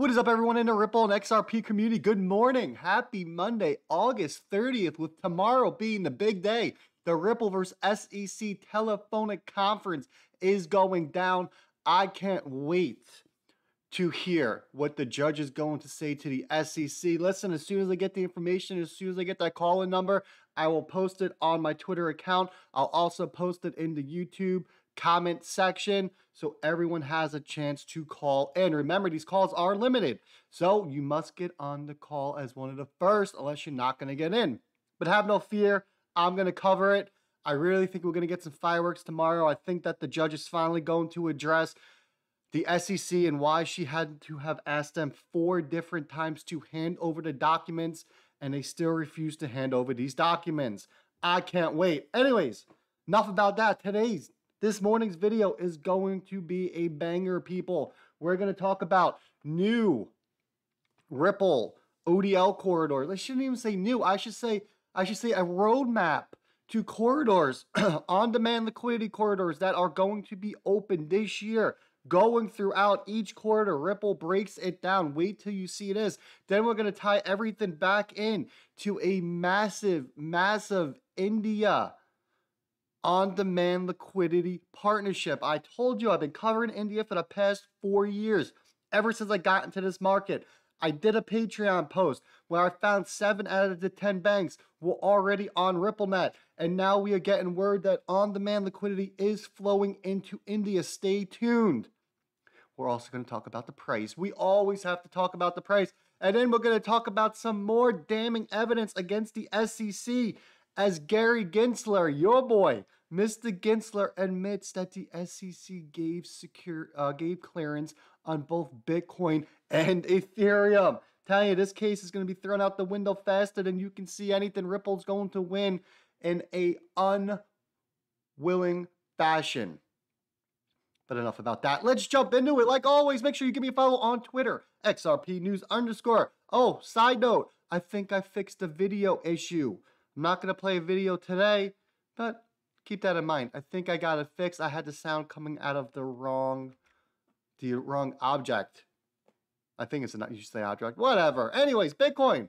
What is up, everyone in the Ripple and XRP community? Good morning. Happy Monday, August 30th, with tomorrow being the big day. The Ripple versus SEC telephonic conference is going down. I can't wait to hear what the judge is going to say to the SEC. Listen, as soon as I get the information, as soon as I get that call in number, I will post it on my Twitter account. I'll also post it in the YouTube comment section so everyone has a chance to call in. Remember, these calls are limited, so you must get on the call as one of the first, unless you're not going to get in. But have no fear, I'm going to cover it. I really think we're going to get some fireworks tomorrow. I think that the judge is finally going to address the SEC and why she had to have asked them four different times to hand over the documents, and they still refuse to hand over these documents. I can't wait. Anyways, enough about that. Today's this morning's video is going to be a banger, people. We're going to talk about new Ripple ODL corridors. I shouldn't even say new. I should say I should say a roadmap to corridors, on-demand liquidity corridors that are going to be open this year going throughout each corridor. Ripple breaks it down. Wait till you see this. Then we're going to tie everything back in to a massive, massive India on demand liquidity partnership. I told you I've been covering India for the past four years, ever since I got into this market. I did a Patreon post where I found seven out of the 10 banks were already on RippleNet. And now we are getting word that on demand liquidity is flowing into India. Stay tuned. We're also going to talk about the price. We always have to talk about the price. And then we're going to talk about some more damning evidence against the SEC as Gary Gensler, your boy, Mr. Gensler, admits that the SEC gave secure uh, gave clearance on both Bitcoin and Ethereum. Telling you, this case is going to be thrown out the window faster than you can see anything. Ripple's going to win in a unwilling fashion. But enough about that. Let's jump into it. Like always, make sure you give me a follow on Twitter, XRP News underscore. Oh, side note, I think I fixed the video issue. I'm not going to play a video today, but keep that in mind. I think I got it fixed. I had the sound coming out of the wrong, the wrong object. I think it's not, you say object. Whatever. Anyways, Bitcoin.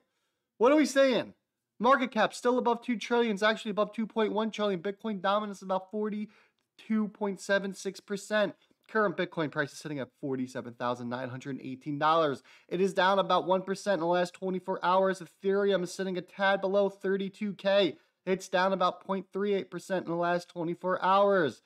What are we saying? Market cap still above 2 trillion. It's actually above 2.1 trillion. Bitcoin dominance about 42.76%. Current Bitcoin price is sitting at $47,918. It is down about 1% in the last 24 hours. Ethereum is sitting a tad below 32K. It's down about 0.38% in the last 24 hours.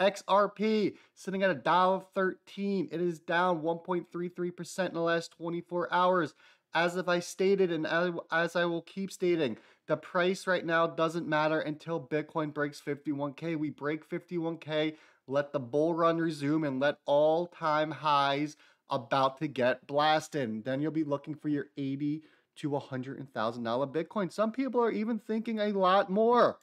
XRP sitting at a dollar 13. It is down 1.33% in the last 24 hours. As if I stated, and as I will keep stating, the price right now doesn't matter until Bitcoin breaks 51K. We break 51K, let the bull run resume and let all time highs about to get blasted. Then you'll be looking for your 80 to $100,000 Bitcoin. Some people are even thinking a lot more.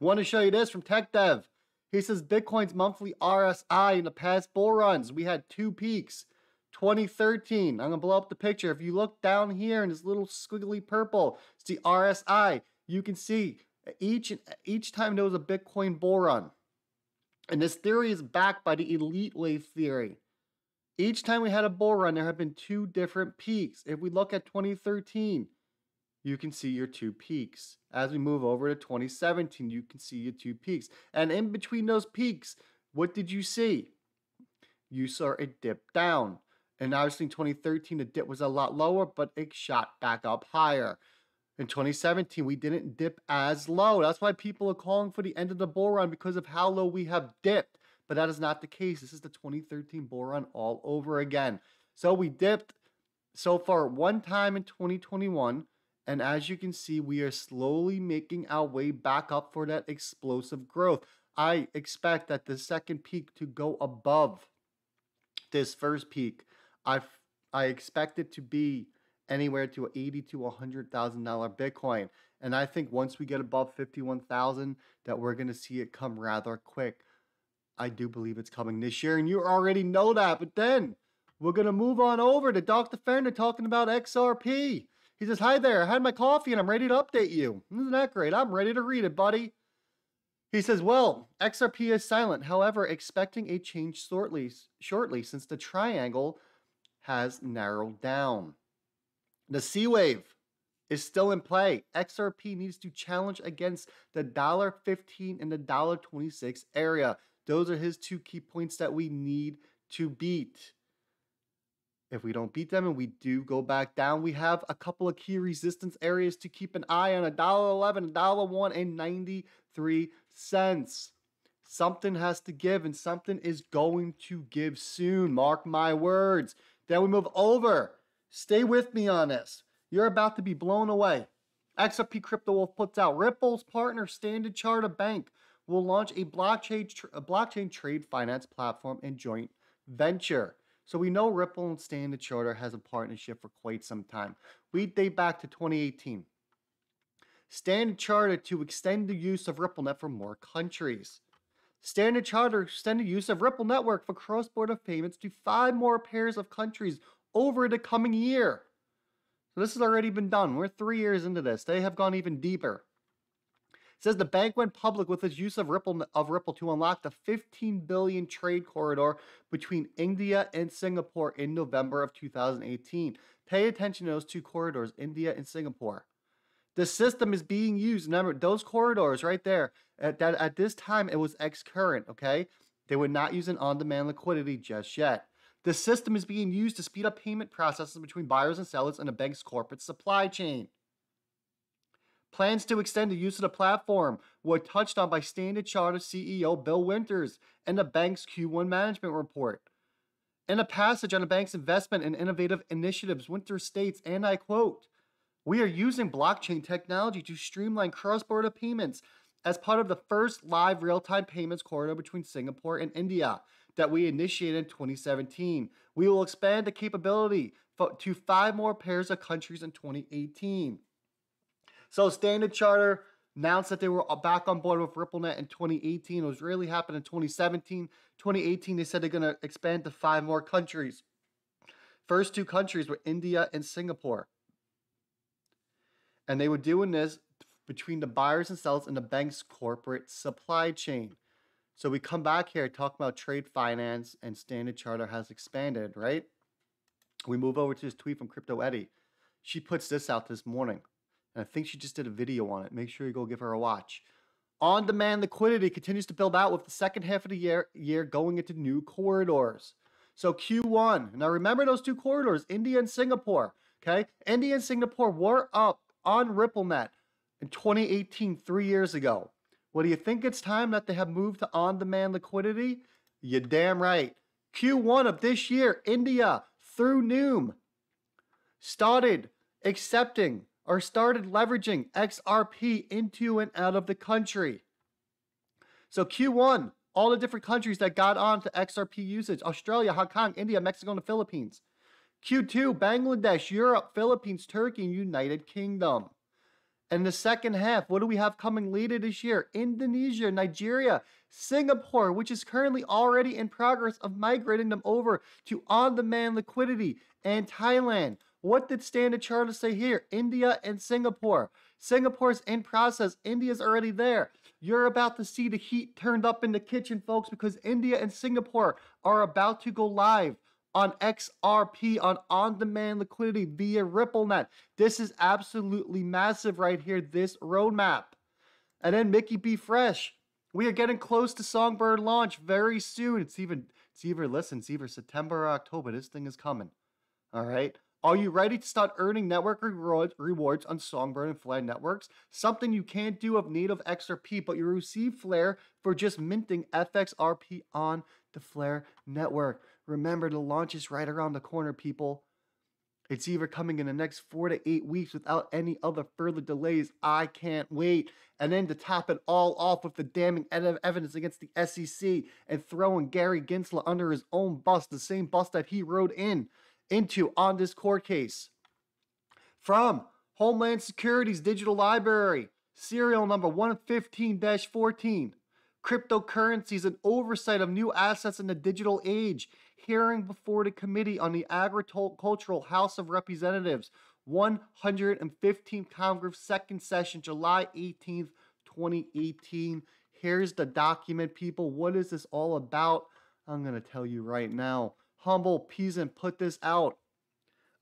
Want to show you this from Tech Dev. He says Bitcoin's monthly RSI in the past bull runs, we had two peaks. 2013, I'm going to blow up the picture. If you look down here in this little squiggly purple, it's the RSI. You can see each each time there was a Bitcoin bull run, and this theory is backed by the Elliott wave theory. Each time we had a bull run, there have been two different peaks. If we look at 2013, you can see your two peaks. As we move over to 2017, you can see your two peaks. And in between those peaks, what did you see? You saw it dip down. And obviously in 2013, the dip was a lot lower, but it shot back up higher. In 2017, we didn't dip as low. That's why people are calling for the end of the bull run because of how low we have dipped. But that is not the case. This is the 2013 bull run all over again. So we dipped so far one time in 2021. And as you can see, we are slowly making our way back up for that explosive growth. I expect that the second peak to go above this first peak. I I expect it to be anywhere to eighty to a hundred thousand dollar Bitcoin. And I think once we get above fifty one thousand, that we're gonna see it come rather quick. I do believe it's coming this year, and you already know that. But then we're gonna move on over to Dr. Fender talking about XRP. He says, "Hi there, I had my coffee and I'm ready to update you. Isn't that great? I'm ready to read it, buddy." He says, "Well, XRP is silent. However, expecting a change shortly, shortly since the triangle." has narrowed down. The C wave is still in play. XRP needs to challenge against the $1.15 and the $1.26 area. Those are his two key points that we need to beat. If we don't beat them and we do go back down, we have a couple of key resistance areas to keep an eye on $1.11, $1.01, and 93 cents. Something has to give and something is going to give soon. Mark my words. Then we move over. Stay with me on this. You're about to be blown away. XRP Crypto Wolf puts out Ripple's partner Standard Chartered Bank will launch a blockchain, a blockchain trade finance platform and joint venture. So we know Ripple and Standard Chartered has a partnership for quite some time. We date back to 2018. Standard Chartered to extend the use of RippleNet for more countries. Standard Chartered extended use of Ripple Network for cross-border payments to five more pairs of countries over the coming year. So this has already been done. We're three years into this. They have gone even deeper. It says the bank went public with its use of Ripple of Ripple to unlock the 15 billion trade corridor between India and Singapore in November of 2018. Pay attention to those two corridors, India and Singapore. The system is being used. Remember those corridors right there. At that at this time it was xCurrent. Okay, they were not using on-demand liquidity just yet. The system is being used to speed up payment processes between buyers and sellers in a bank's corporate supply chain. Plans to extend the use of the platform were touched on by Standard Chartered CEO Bill Winters in the bank's Q1 management report. In a passage on the bank's investment in innovative initiatives, Winters states, and I quote, We are using blockchain technology to streamline cross border payments as part of the first live real time payments corridor between Singapore and India that we initiated in 2017. We will expand the capability to five more pairs of countries in 2018. So Standard Charter announced that they were uh, back on board with RippleNet in 2018. It was really happening in 2017. 2018, they said they're going to expand to five more countries. First two countries were India and Singapore. And they were doing this between the buyers and sellers in the bank's corporate supply chain. So we come back here talk about trade finance and Standard Charter has expanded, right? We move over to this tweet from Crypto Eddie. She puts this out this morning. And I think she just did a video on it. Make sure you go give her a watch. On demand liquidity continues to build out with the second half of the year, year going into new corridors. So Q1, now remember those two corridors, India and Singapore. Okay, India and Singapore were up on RippleNet in 2018, three years ago. What do you think it's time that they have moved to on demand liquidity? You're damn right. Q1 of this year, India through Nium started accepting or started leveraging XRP into and out of the country. So Q1, all the different countries that got on to XRP usage Australia, Hong Kong, India, Mexico, and the Philippines. Q2, Bangladesh, Europe, Philippines, Turkey, and United Kingdom. And the second half, what do we have coming later this year? Indonesia, Nigeria, Singapore, which is currently already in progress of migrating them over to on demand liquidity, and Thailand. What did Standard Chartered say here? India and Singapore. Singapore's in process. India's already there. You're about to see the heat turned up in the kitchen, folks, because India and Singapore are about to go live on XRP on on-demand liquidity via RippleNet. This is absolutely massive right here, this roadmap. And then Mickey B. Fresh. We are getting close to Songbird launch very soon. It's even, it's even, listen, it's either September or October. This thing is coming. All right. Are you ready to start earning network rewards on Songbird and Flare networks? Something you can't do of native XRP, but you receive Flare for just minting FXRP on the Flare network. Remember, the launch is right around the corner, people. It's either coming in the next four to eight weeks without any other further delays. I can't wait. And then to top it all off with the damning evidence against the SEC and throwing Gary Gensler under his own bus, the same bus that he rode in into on this court case. From Homeland Security's digital library, serial number 115 14, cryptocurrencies and oversight of new assets in the digital age, hearing before the Committee on the Agricultural House of Representatives, 115th Congress, second session, July 18th, 2018. Here's the document, people. What is this all about? I'm going to tell you right now humble peasant put this out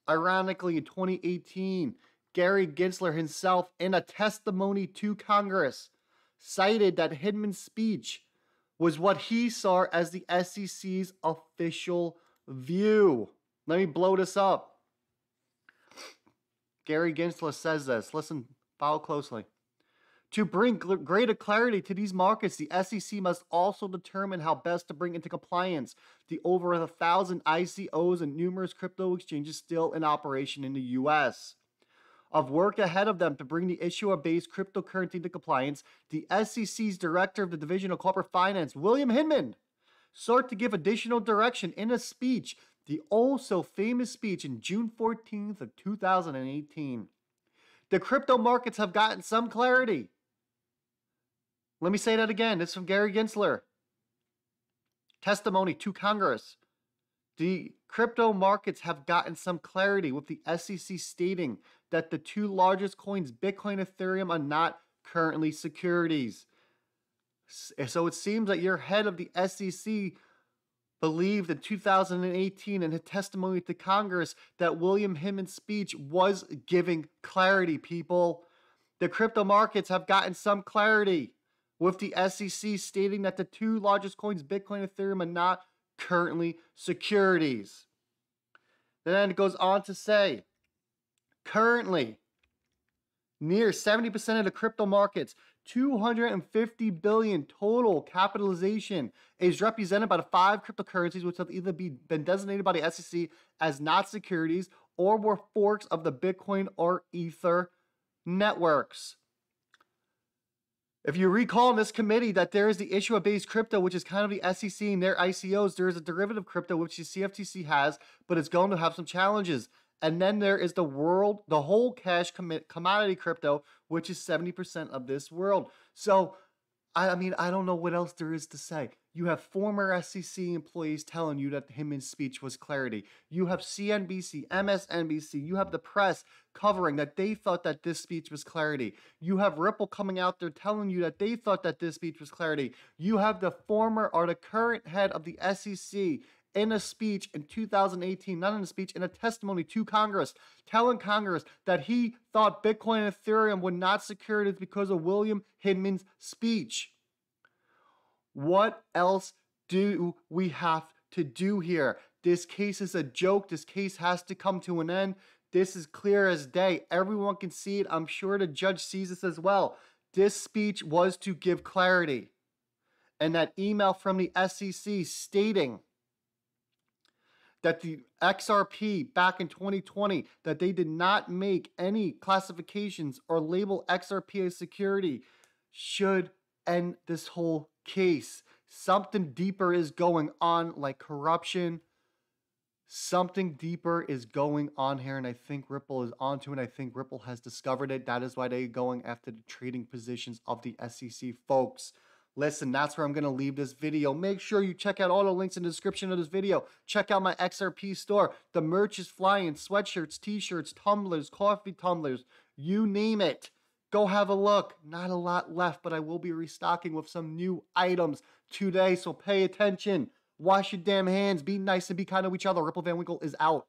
Ironically, in 2018, Gary Gensler himself, in a testimony to Congress, cited that Hinman's speech was what he saw as the SEC's official view. Let me blow this up. Gary Gensler says this. Listen, follow closely. To bring greater clarity to these markets, the SEC must also determine how best to bring into compliance the over a thousand ICOs and numerous crypto exchanges still in operation in the US. Of work ahead of them to bring the issuer based cryptocurrency into compliance, the SEC's Director of the Division of Corporate Finance, William Hinman, sought to give additional direction in a speech, the also famous speech in June 14th of 2018. The crypto markets have gotten some clarity let me say that again. This is from Gary Gensler. Testimony to Congress. The crypto markets have gotten some clarity with the SEC stating that the two largest coins, Bitcoin and Ethereum, are not currently securities. So it seems that your head of the SEC believed in 2018 in a testimony to Congress that William Hinman's speech was giving clarity, people. The crypto markets have gotten some clarity with the SEC stating that the two largest coins, Bitcoin and Ethereum, are not currently securities. Then it goes on to say, currently, near 70% of the crypto markets, 250 billion total capitalization is represented by the five cryptocurrencies which have either be, been designated by the SEC as not securities or were forks of the Bitcoin or Ether networks. If you recall in this committee that there is the issue of base crypto, which is kind of the SEC and their ICOs, there is a derivative crypto which the CFTC has, but it's going to have some challenges. And then there is the world, the whole cash commodity crypto, which is 70% of this world. So, I, I mean, I don't know what else there is to say. You have former SEC employees telling you that Hinman's speech was clarity. You have CNBC, MSNBC, you have the press covering that they thought that this speech was clarity. You have Ripple coming out there telling you that they thought that this speech was clarity. You have the former or the current head of the SEC in a speech in 2018, not in a speech, in a testimony to Congress, telling Congress that he thought Bitcoin and Ethereum were not securities because of William Hinman's speech. What else do we have to do here? This case is a joke. This case has to come to an end. This is clear as day. Everyone can see it. I'm sure the judge sees this as well. This speech was to give clarity. And that email from the SEC stating that the XRP back in 2020 that they did not make any classifications or label XRP as security should end this whole case. Something deeper is going on, like corruption. Something deeper is going on here, and I think Ripple is onto it. I think Ripple has discovered it. That is why they're going after the trading positions of the SEC folks. Listen, that's where I'm going to leave this video. Make sure you check out all the links in the description of this video. Check out my XRP store. The merch is flying. Sweatshirts, t-shirts, tumblers, coffee tumblers, you name it. Go have a look. Not a lot left, but I will be restocking with some new items today, so pay attention. Wash your damn hands. Be nice and be kind to each other. Ripple Van Winkle is out.